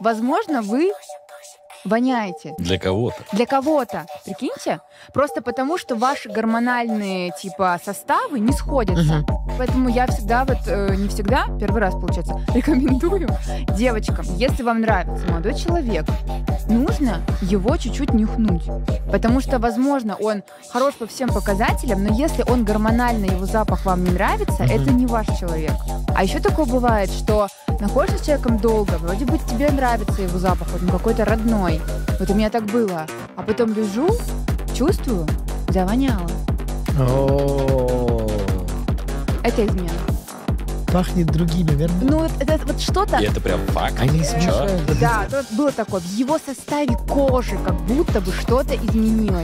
Возможно, вы воняете. Для кого-то. Для кого-то, прикиньте. Просто потому, что ваши гормональные типа составы не сходятся. Поэтому я всегда, вот э, не всегда, первый раз, получается, рекомендую девочкам, если вам нравится молодой человек, нужно его чуть-чуть нюхнуть. Потому что, возможно, он хорош по всем показателям, но если он гормонально, его запах вам не нравится, это не ваш человек. А еще такое бывает, что находишься с человеком долго, вроде бы тебе нравится его запах, он какой-то родной. Вот у меня так было. А потом лежу, чувствую, завоняло. О, Это измена. Пахнет другими, верно? Ну, вот это вот что-то... И это прям факт. Они смешают. Да, тут было такое. В его составе кожи как будто бы что-то изменилось.